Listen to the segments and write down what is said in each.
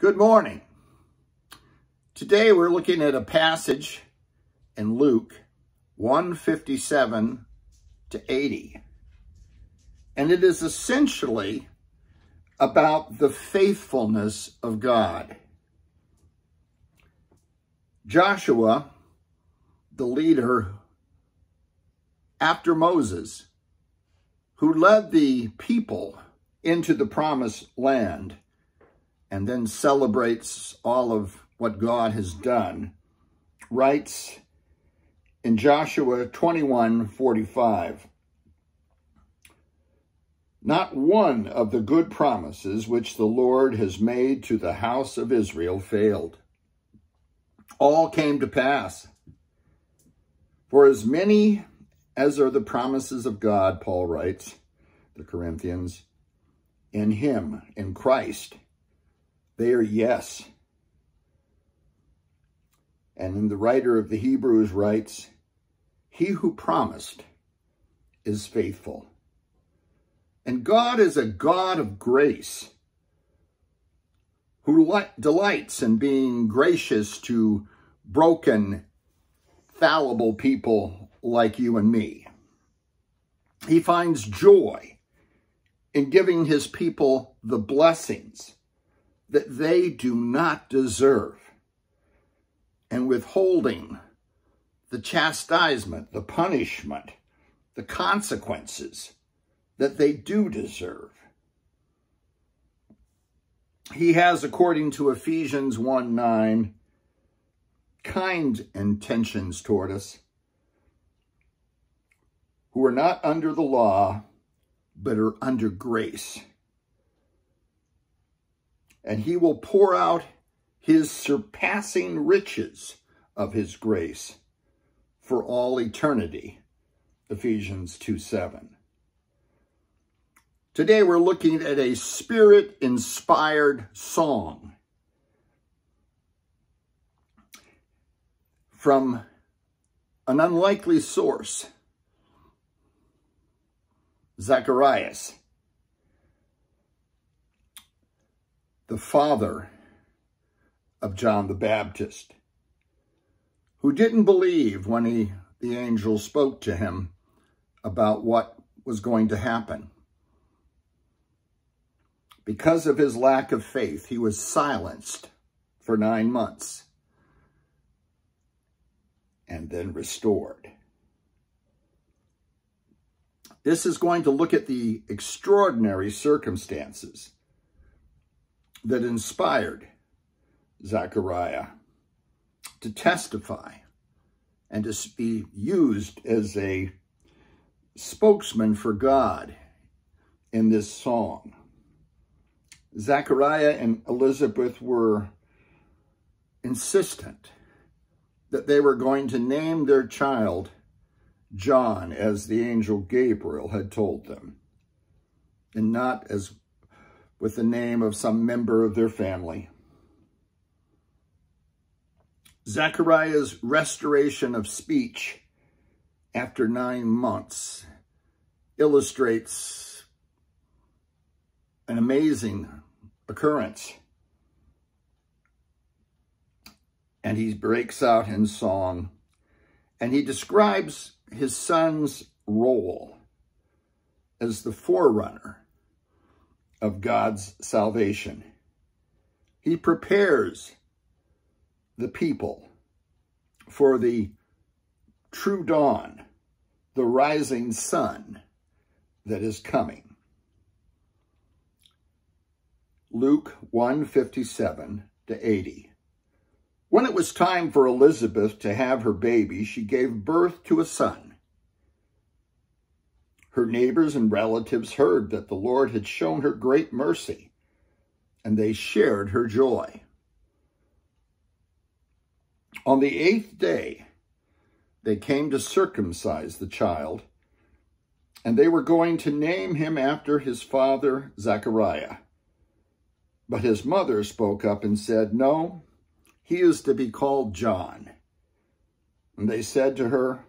Good morning. Today we're looking at a passage in Luke 157 to 80. And it is essentially about the faithfulness of God. Joshua, the leader after Moses, who led the people into the promised land, and then celebrates all of what God has done, writes in Joshua 21 45, Not one of the good promises which the Lord has made to the house of Israel failed. All came to pass. For as many as are the promises of God, Paul writes, the Corinthians, in him, in Christ, they are yes. And then the writer of the Hebrews writes, He who promised is faithful. And God is a God of grace who delights in being gracious to broken, fallible people like you and me. He finds joy in giving his people the blessings that they do not deserve and withholding the chastisement, the punishment, the consequences that they do deserve. He has, according to Ephesians 1 9, kind intentions toward us who are not under the law, but are under grace and he will pour out his surpassing riches of his grace for all eternity. Ephesians 2 7. Today we're looking at a spirit inspired song from an unlikely source, Zacharias. The father of John the Baptist, who didn't believe when he, the angel spoke to him about what was going to happen. Because of his lack of faith, he was silenced for nine months and then restored. This is going to look at the extraordinary circumstances that inspired Zechariah to testify and to be used as a spokesman for God in this song. Zechariah and Elizabeth were insistent that they were going to name their child John as the angel Gabriel had told them, and not as with the name of some member of their family. Zechariah's restoration of speech after nine months illustrates an amazing occurrence. And he breaks out in song and he describes his son's role as the forerunner of God's salvation. He prepares the people for the true dawn, the rising sun that is coming. Luke 157 to 80. When it was time for Elizabeth to have her baby, she gave birth to a son. Her neighbors and relatives heard that the Lord had shown her great mercy, and they shared her joy. On the eighth day, they came to circumcise the child, and they were going to name him after his father, Zechariah. But his mother spoke up and said, No, he is to be called John. And they said to her,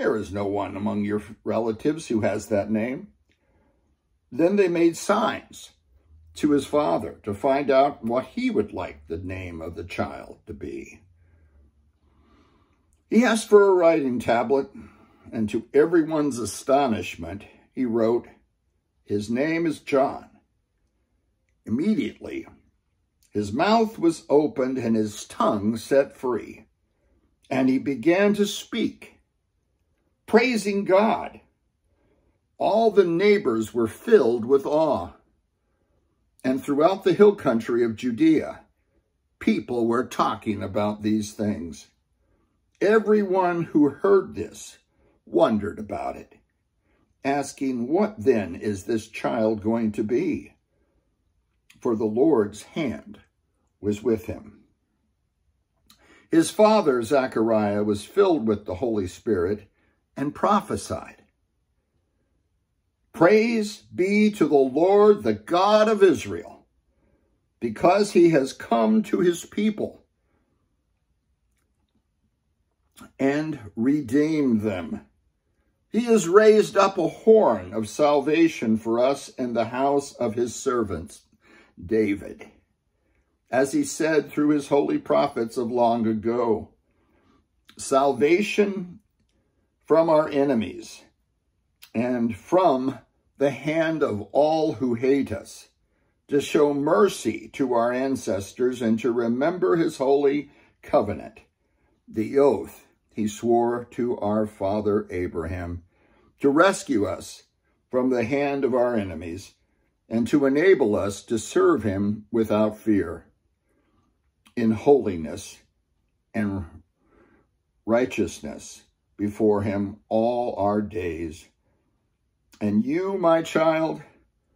there is no one among your relatives who has that name. Then they made signs to his father to find out what he would like the name of the child to be. He asked for a writing tablet, and to everyone's astonishment, he wrote, His name is John. Immediately, his mouth was opened and his tongue set free, and he began to speak, praising God. All the neighbors were filled with awe. And throughout the hill country of Judea, people were talking about these things. Everyone who heard this wondered about it, asking, What then is this child going to be? For the Lord's hand was with him. His father, Zechariah, was filled with the Holy Spirit and prophesied. Praise be to the Lord, the God of Israel, because he has come to his people and redeemed them. He has raised up a horn of salvation for us in the house of his servants, David, as he said through his holy prophets of long ago. Salvation from our enemies and from the hand of all who hate us, to show mercy to our ancestors and to remember his holy covenant, the oath he swore to our father Abraham to rescue us from the hand of our enemies and to enable us to serve him without fear in holiness and righteousness before him all our days. And you, my child,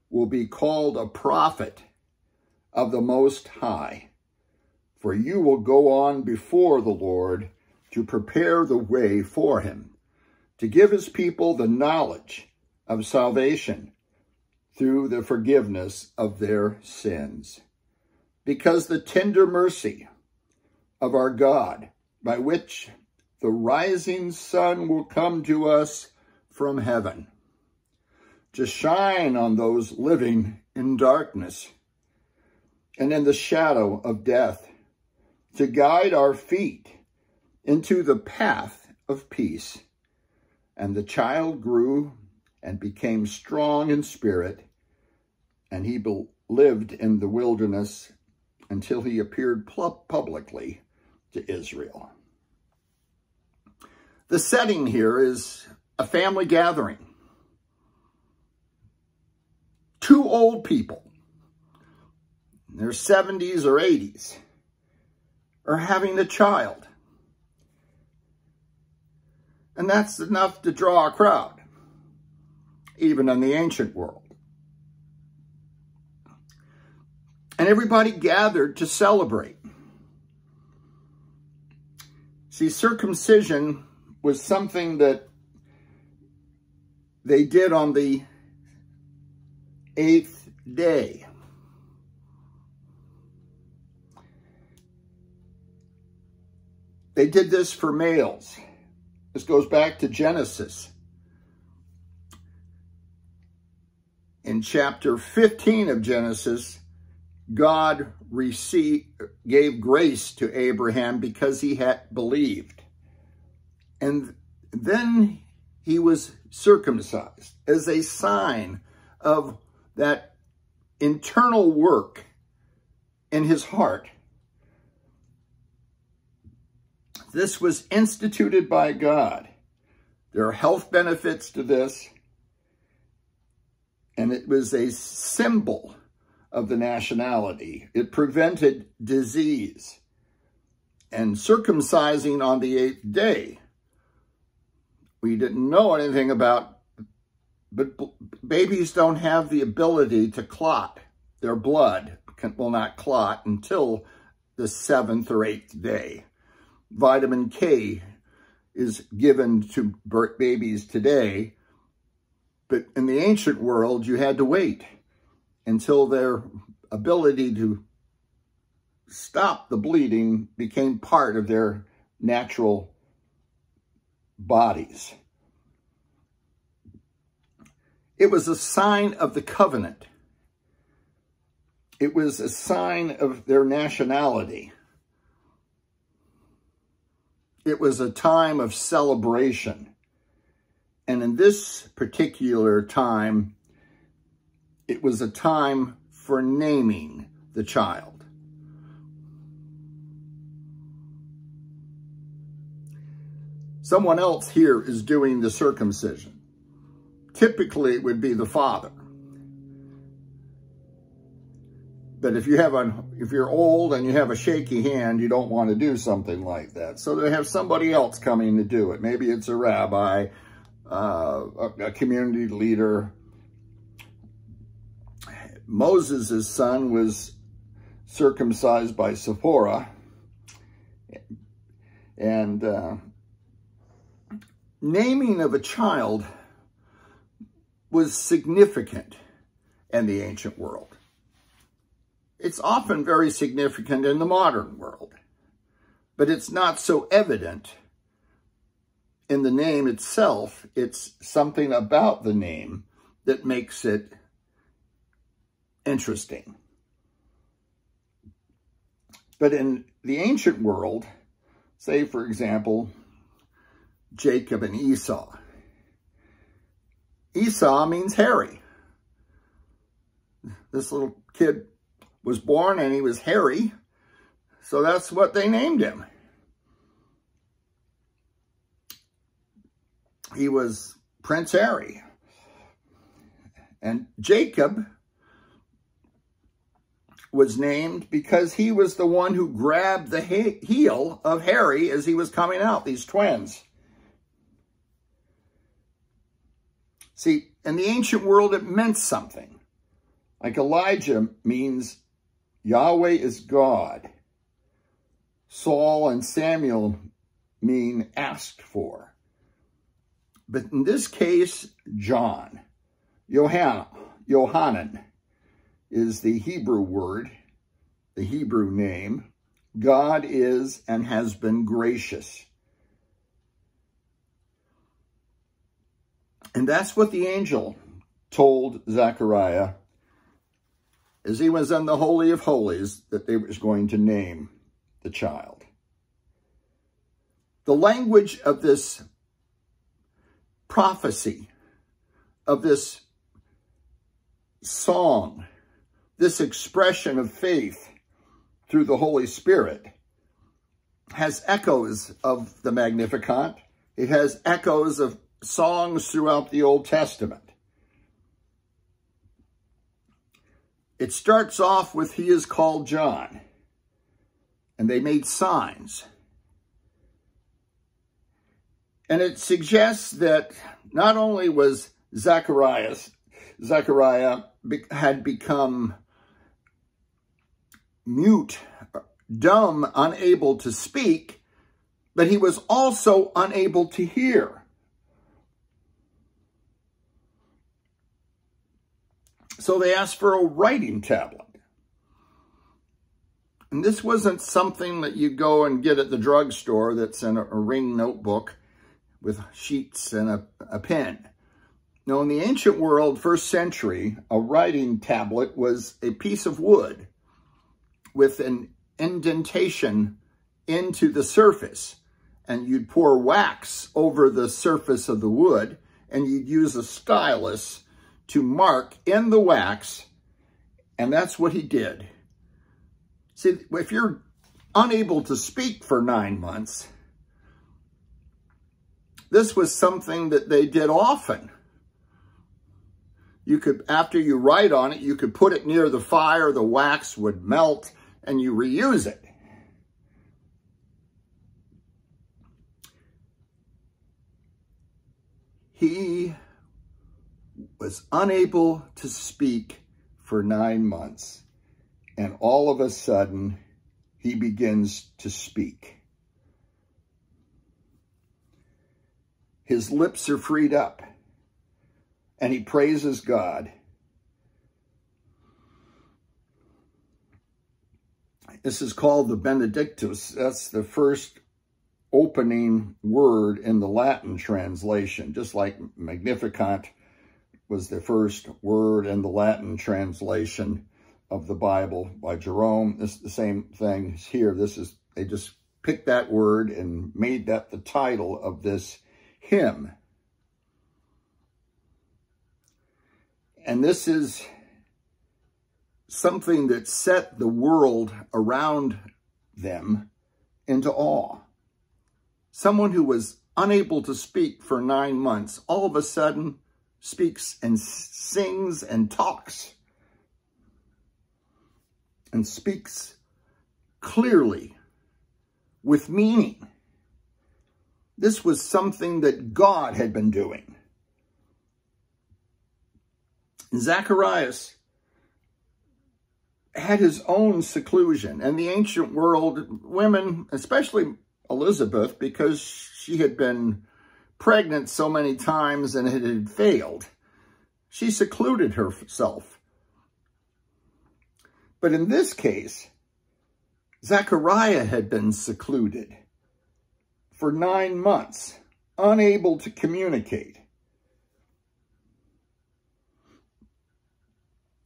will be called a prophet of the Most High, for you will go on before the Lord to prepare the way for him, to give his people the knowledge of salvation through the forgiveness of their sins. Because the tender mercy of our God, by which the rising sun will come to us from heaven, to shine on those living in darkness and in the shadow of death, to guide our feet into the path of peace. And the child grew and became strong in spirit, and he lived in the wilderness until he appeared publicly to Israel. The setting here is a family gathering. Two old people, in their 70s or 80s, are having a child. And that's enough to draw a crowd, even in the ancient world. And everybody gathered to celebrate. See, circumcision was something that they did on the eighth day. They did this for males. This goes back to Genesis. In chapter 15 of Genesis, God received, gave grace to Abraham because he had believed. And then he was circumcised as a sign of that internal work in his heart This was instituted by God. There are health benefits to this, and it was a symbol of the nationality. It prevented disease. And circumcising on the eighth day, we didn't know anything about, but babies don't have the ability to clot. Their blood can, will not clot until the seventh or eighth day vitamin K is given to babies today. But in the ancient world, you had to wait until their ability to stop the bleeding became part of their natural bodies. It was a sign of the covenant. It was a sign of their nationality. It was a time of celebration. And in this particular time, it was a time for naming the child. Someone else here is doing the circumcision. Typically, it would be the father. But if you have a, if you're old and you have a shaky hand, you don't want to do something like that. So they have somebody else coming to do it. Maybe it's a rabbi, uh, a, community leader. Moses' son was circumcised by Zipporah. And uh, naming of a child was significant in the ancient world. It's often very significant in the modern world, but it's not so evident in the name itself. It's something about the name that makes it interesting. But in the ancient world, say, for example, Jacob and Esau. Esau means hairy. This little kid was born and he was hairy. So that's what they named him. He was Prince Harry. And Jacob was named because he was the one who grabbed the heel of Harry as he was coming out, these twins. See, in the ancient world, it meant something. Like Elijah means Yahweh is God. Saul and Samuel mean asked for. But in this case, John, Johanna, Yohanan is the Hebrew word, the Hebrew name. God is and has been gracious. And that's what the angel told Zechariah as he was in the Holy of Holies that they was going to name the child. The language of this prophecy, of this song, this expression of faith through the Holy Spirit has echoes of the Magnificat. It has echoes of songs throughout the Old Testament. It starts off with, he is called John. And they made signs. And it suggests that not only was Zacharias, Zechariah had become mute, dumb, unable to speak, but he was also unable to hear. So they asked for a writing tablet. And this wasn't something that you go and get at the drugstore that's in a, a ring notebook with sheets and a, a pen. Now, in the ancient world, first century, a writing tablet was a piece of wood with an indentation into the surface. And you'd pour wax over the surface of the wood, and you'd use a stylus to mark in the wax, and that's what he did. See, if you're unable to speak for nine months, this was something that they did often. You could, after you write on it, you could put it near the fire, the wax would melt, and you reuse it. He was unable to speak for nine months. And all of a sudden, he begins to speak. His lips are freed up, and he praises God. This is called the Benedictus. That's the first opening word in the Latin translation, just like Magnificat was the first word in the Latin translation of the Bible by Jerome. Is the same thing here. This is, they just picked that word and made that the title of this hymn. And this is something that set the world around them into awe. Someone who was unable to speak for nine months, all of a sudden speaks and sings and talks and speaks clearly with meaning. This was something that God had been doing. Zacharias had his own seclusion. And the ancient world, women, especially Elizabeth, because she had been pregnant so many times and it had failed, she secluded herself. But in this case, Zechariah had been secluded for nine months, unable to communicate.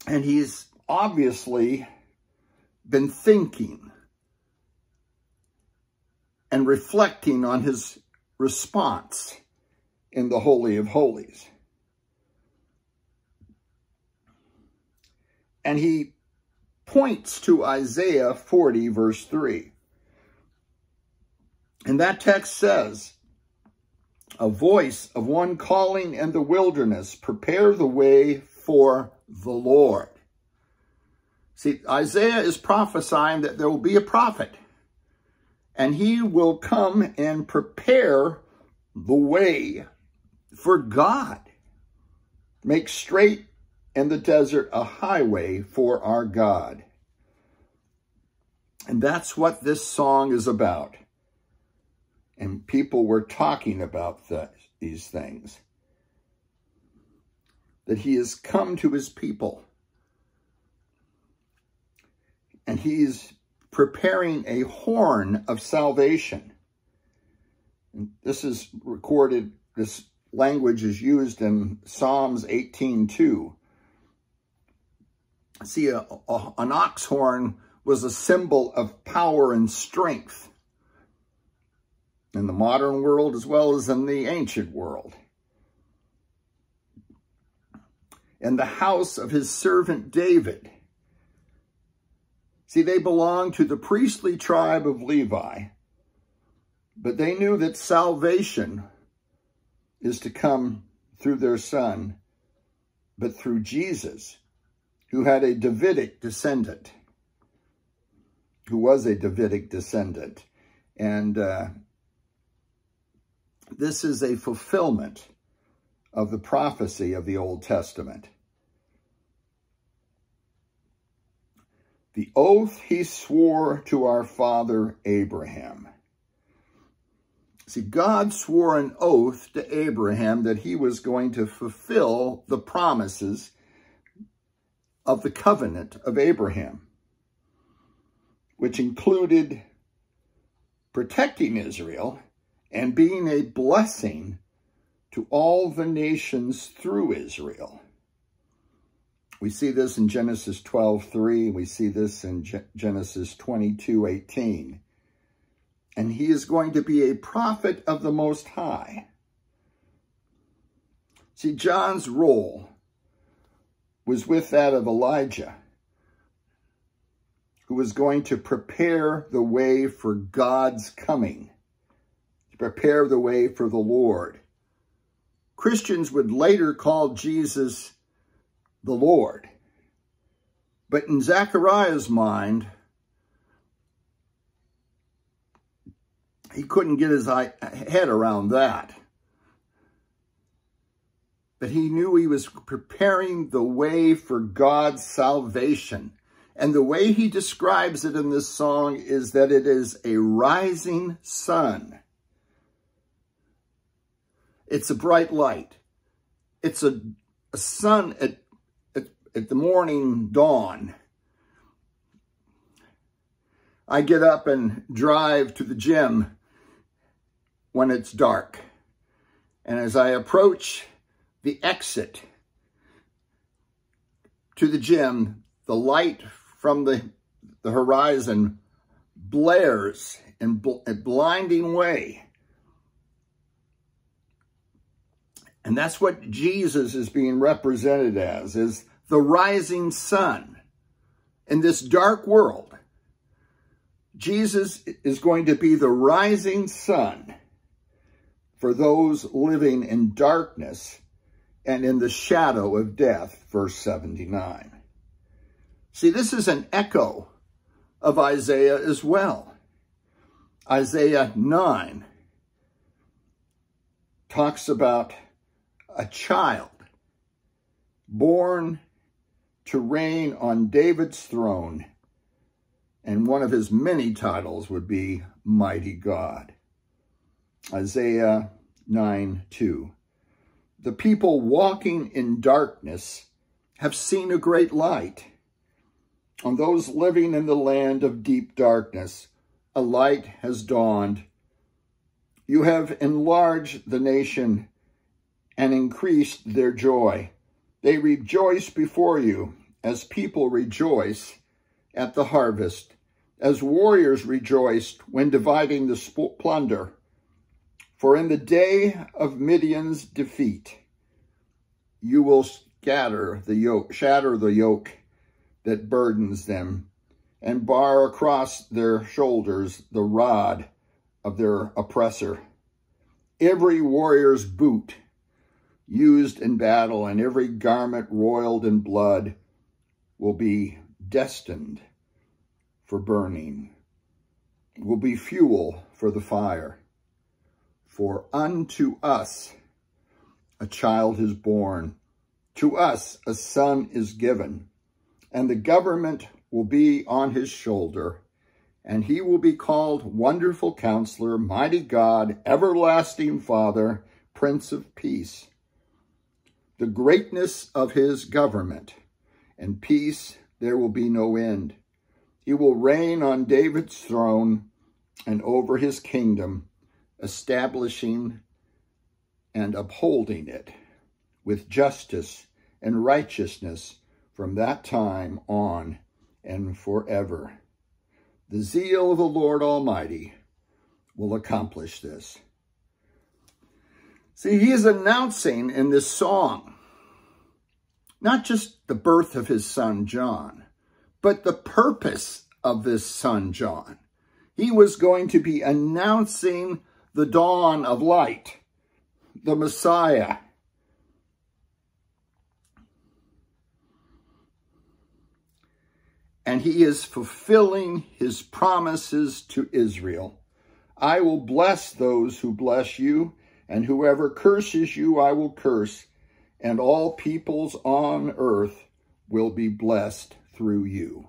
And he's obviously been thinking and reflecting on his response in the Holy of Holies. And he points to Isaiah 40, verse 3. And that text says, A voice of one calling in the wilderness, prepare the way for the Lord. See, Isaiah is prophesying that there will be a prophet, and he will come and prepare the way for God. Make straight in the desert a highway for our God. And that's what this song is about. And people were talking about the, these things. That he has come to his people. And he's preparing a horn of salvation. And this is recorded, this language is used in Psalms 18.2. See, a, a, an ox horn was a symbol of power and strength in the modern world as well as in the ancient world. In the house of his servant David. See, they belonged to the priestly tribe of Levi, but they knew that salvation is to come through their son, but through Jesus, who had a Davidic descendant, who was a Davidic descendant. And uh, this is a fulfillment of the prophecy of the Old Testament. The oath he swore to our father Abraham. See, God swore an oath to Abraham that he was going to fulfill the promises of the covenant of Abraham, which included protecting Israel and being a blessing to all the nations through Israel. We see this in Genesis 12:3. We see this in Ge Genesis 22:18. And he is going to be a prophet of the Most High. See, John's role was with that of Elijah, who was going to prepare the way for God's coming, to prepare the way for the Lord. Christians would later call Jesus the Lord. But in Zechariah's mind, he couldn't get his head around that but he knew he was preparing the way for God's salvation. And the way he describes it in this song is that it is a rising sun. It's a bright light. It's a, a sun at, at, at the morning dawn. I get up and drive to the gym when it's dark. And as I approach the exit to the gym, the light from the, the horizon blares in bl a blinding way. And that's what Jesus is being represented as, is the rising sun in this dark world. Jesus is going to be the rising sun for those living in darkness and in the shadow of death, verse 79. See, this is an echo of Isaiah as well. Isaiah 9 talks about a child born to reign on David's throne, and one of his many titles would be Mighty God. Isaiah 9, 2. The people walking in darkness have seen a great light. On those living in the land of deep darkness, a light has dawned. You have enlarged the nation and increased their joy. They rejoice before you as people rejoice at the harvest, as warriors rejoiced when dividing the plunder. For in the day of Midian's defeat, you will scatter the yoke, shatter the yoke that burdens them, and bar across their shoulders the rod of their oppressor. Every warrior's boot used in battle and every garment roiled in blood will be destined for burning, will be fuel for the fire. For unto us a child is born, to us a son is given, and the government will be on his shoulder, and he will be called Wonderful Counselor, Mighty God, Everlasting Father, Prince of Peace. The greatness of his government and peace there will be no end. He will reign on David's throne and over his kingdom, establishing and upholding it with justice and righteousness from that time on and forever. The zeal of the Lord Almighty will accomplish this. See, he is announcing in this song not just the birth of his son John, but the purpose of this son John. He was going to be announcing the dawn of light, the Messiah. And he is fulfilling his promises to Israel. I will bless those who bless you, and whoever curses you, I will curse and all peoples on earth will be blessed through you.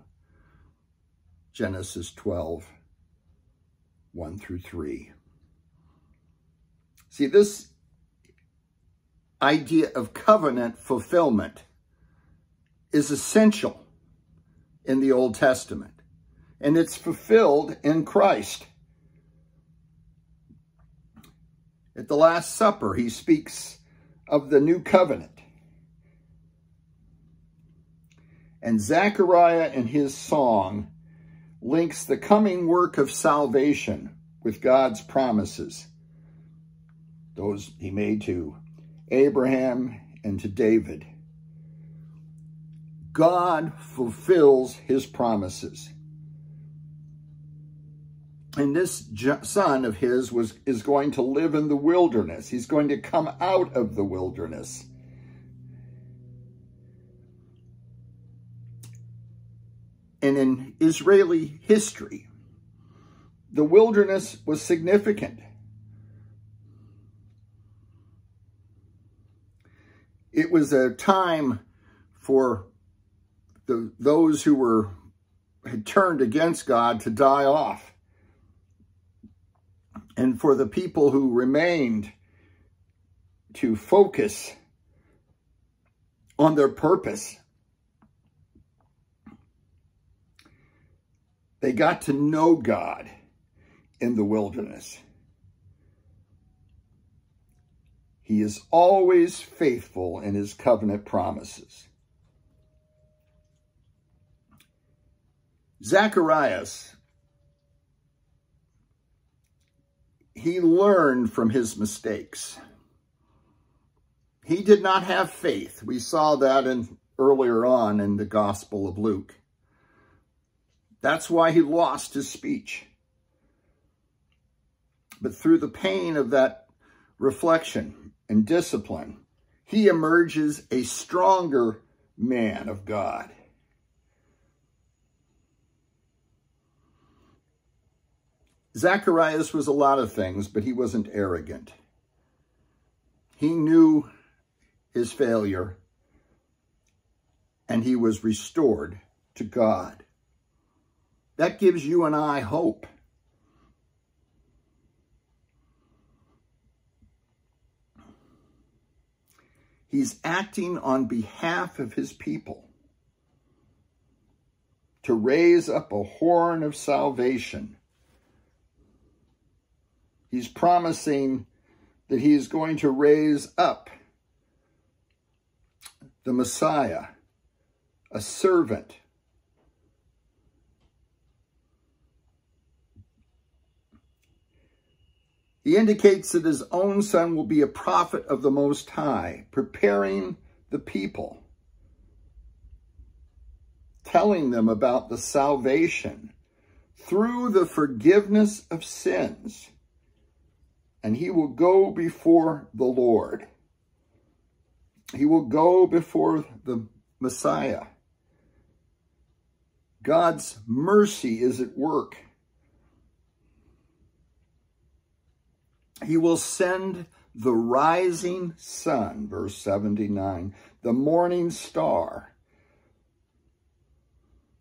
Genesis 12, 1 through 3. See, this idea of covenant fulfillment is essential in the Old Testament, and it's fulfilled in Christ. At the Last Supper, he speaks of the new covenant. And Zechariah in his song links the coming work of salvation with God's promises. Those he made to Abraham and to David. God fulfills his promises. And this son of his was is going to live in the wilderness. He's going to come out of the wilderness. And in Israeli history, the wilderness was significant. It was a time for the, those who were had turned against God to die off and for the people who remained to focus on their purpose. They got to know God in the wilderness. He is always faithful in his covenant promises. Zacharias, he learned from his mistakes. He did not have faith. We saw that in earlier on in the Gospel of Luke. That's why he lost his speech. But through the pain of that reflection and discipline, he emerges a stronger man of God. Zacharias was a lot of things, but he wasn't arrogant. He knew his failure and he was restored to God. That gives you and I hope. He's acting on behalf of his people to raise up a horn of salvation. He's promising that he is going to raise up the Messiah, a servant. He indicates that his own son will be a prophet of the Most High, preparing the people, telling them about the salvation through the forgiveness of sins. And he will go before the Lord. He will go before the Messiah. God's mercy is at work. He will send the rising sun, verse 79, the morning star.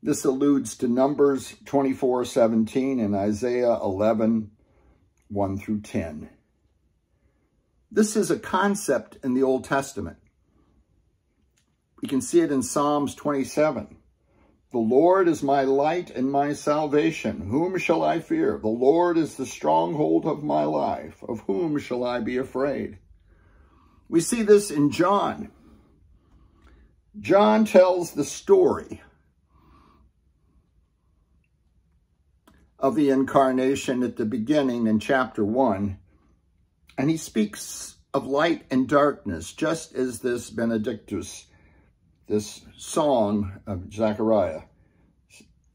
This alludes to Numbers 24, 17 and Isaiah 11, 1 through 10. This is a concept in the Old Testament. We can see it in Psalms 27. The Lord is my light and my salvation. Whom shall I fear? The Lord is the stronghold of my life. Of whom shall I be afraid? We see this in John. John tells the story of the incarnation at the beginning in chapter 1. And he speaks of light and darkness, just as this Benedictus this song of Zechariah.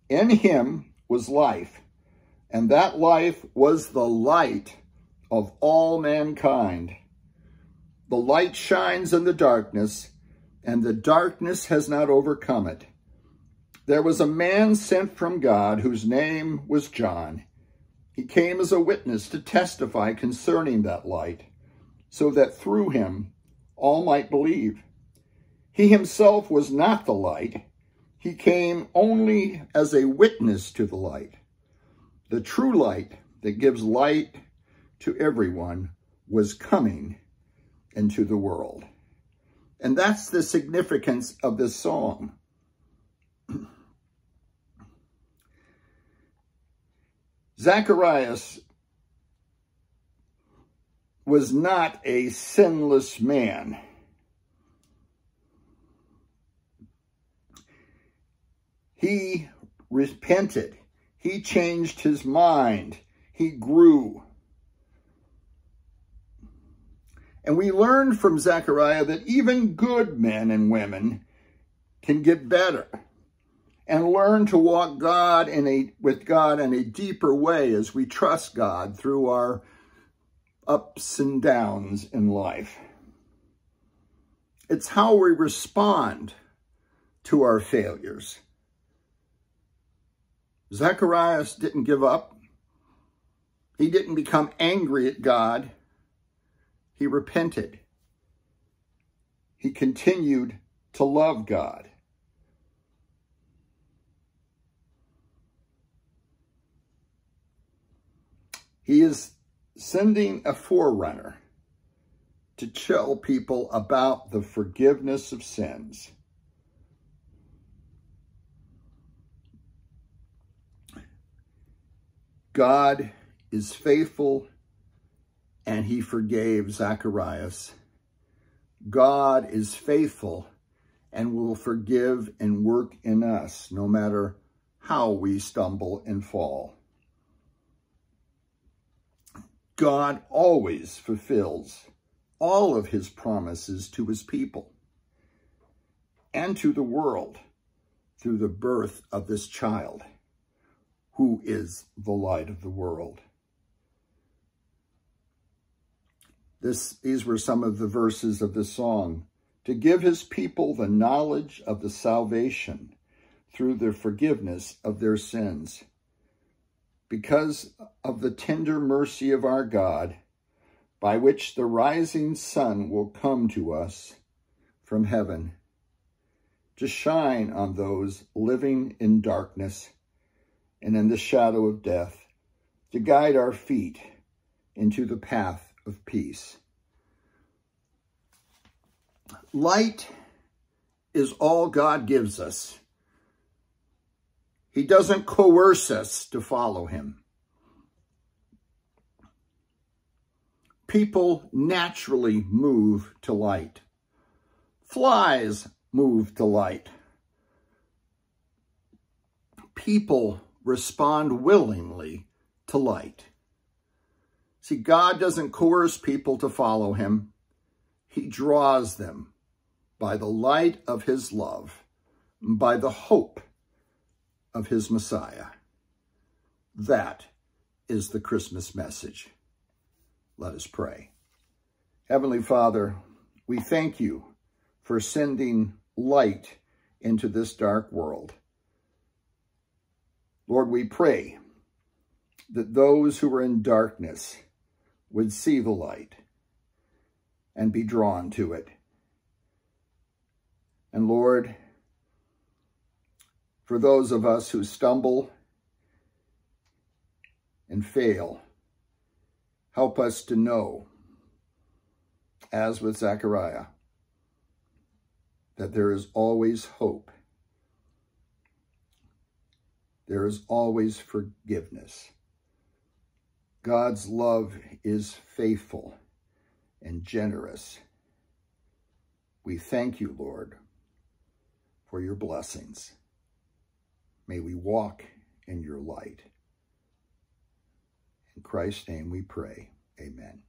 In him was life, and that life was the light of all mankind. The light shines in the darkness, and the darkness has not overcome it. There was a man sent from God whose name was John. He came as a witness to testify concerning that light, so that through him all might believe. He himself was not the light. He came only as a witness to the light. The true light that gives light to everyone was coming into the world. And that's the significance of this song. Zacharias was not a sinless man. He repented. He changed his mind. He grew. And we learned from Zechariah that even good men and women can get better and learn to walk God in a, with God in a deeper way as we trust God through our ups and downs in life. It's how we respond to our failures. Zacharias didn't give up. He didn't become angry at God. He repented. He continued to love God. He is sending a forerunner to tell people about the forgiveness of sins. God is faithful and he forgave Zacharias. God is faithful and will forgive and work in us no matter how we stumble and fall. God always fulfills all of his promises to his people and to the world through the birth of this child, who is the light of the world. This, these were some of the verses of the song. To give his people the knowledge of the salvation through the forgiveness of their sins. Because of the tender mercy of our God, by which the rising sun will come to us from heaven, to shine on those living in darkness and in the shadow of death, to guide our feet into the path of peace. Light is all God gives us. He doesn't coerce us to follow him. People naturally move to light. Flies move to light. People respond willingly to light. See, God doesn't coerce people to follow him. He draws them by the light of his love, by the hope of his Messiah. That is the Christmas message. Let us pray. Heavenly Father, we thank you for sending light into this dark world. Lord, we pray that those who are in darkness would see the light and be drawn to it. And Lord, for those of us who stumble and fail, help us to know, as with Zechariah, that there is always hope. There is always forgiveness. God's love is faithful and generous. We thank you, Lord, for your blessings. May we walk in your light. In Christ's name we pray. Amen.